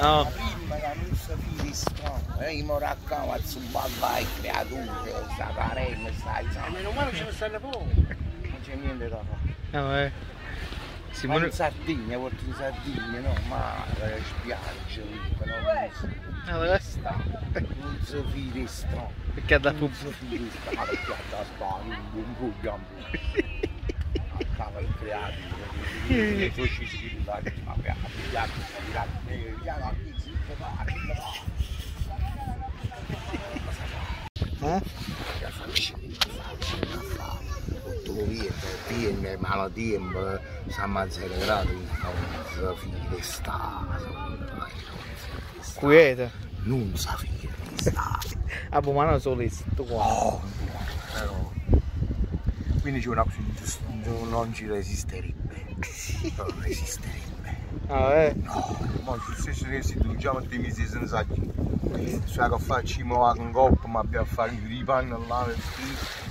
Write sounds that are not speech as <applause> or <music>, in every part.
No. Prima che non si fili strano, eh, i moraccava su balla e creature, sta carena, stai, sai. Meno male ce ne stanno poco. Non c'è niente da fare. No, eh. Ma Simone... in Sardegna, porti in Sardegna, no, mare, spiagge, non Ah, dove sta? non si fili strano. Perché ha dato Non si fili strano, che piatta spari, un buon gambo. Cava il creature, i suoi ci si ma piatta, piatta, piatta, piatta, Eh? Viene malattie, si ammazza le gradi, non si fide sta. Quiete. Non si fide <laughs> sta. Ah, ma non solo questo qua. Oh, però. Quindi c'è una non- non ci resisterebbe. Non resisterebbe. Ah, eh. No, ma lo stesso che si diciamo dei mesi senza. Cioè che facciamo la coppa, ma abbiamo fatto i panni là,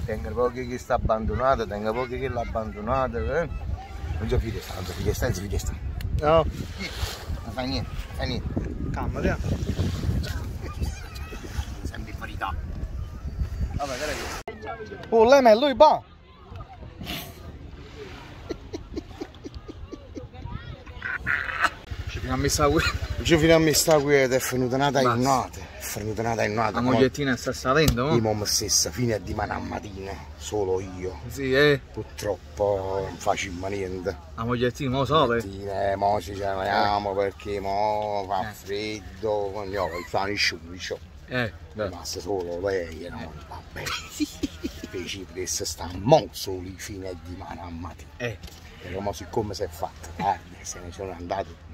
tengo pochi che sta abbandonata, tengo pochi che l'ha abbandonata, eh. Non si fide sta, non si fide sta, non si fide sta. No. Non fa niente, non fa niente. Calma, Sempre in parità. Vabbè, guarda Oh, lei è lui, va. Ci abbiamo messo la Giù fino a me sta qui ed è venuta una Basta. tainata, è venuta una tainata. La mogliettina sta salendo, no? mamma stessa, fino a di a mattina, solo io. Sì, eh. Purtroppo non facciamo niente. La mogliettina, mo sole. Mattine, mo ci chiamiamo perché mo fa Eh. freddo, no, il sani sciuccio. Eh, rimasta solo lei, no, vabbè. <laughs> Invece adesso sta mo soli fino a di a mattina. Eh. Però mo siccome si è fatta tardi, se ne sono andate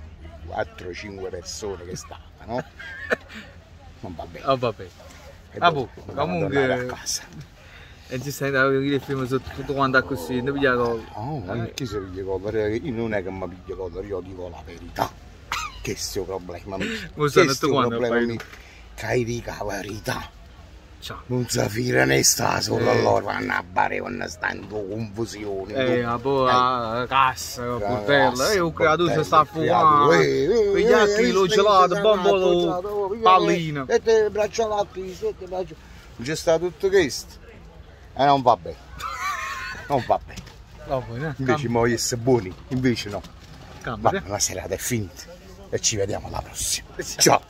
4-5 persone che stavano, non va bene. Oh, vabbè. E Ah, dopo boh, comunque- a. E ci stai da vedere il film sotto tutto quanto così, non piglia cosa. No, ma perché se piglia collera? Io non è che mi piglia collera, io dico la verità. Che è il problema mio. Questo è il problema mio. Che dica la verità. Ciao. Non si fila né sta solo Eh. loro, vanno a bare quando stanno in confusione. Eh, a po' a cassa, a portella, eh, ho creato se sta a fuoco. fumare. Pigliacchi lo gelato, bombolo, pallina. Sette bracciolati, sette bracciolati. Non c'è stato tutto questo. E non va bene. <laughs> Non va bene. Vabbè, eh, Invece mo essere buoni, invece no. cambia. Vabbè, la serata è finita. E ci vediamo alla prossima. Ciao.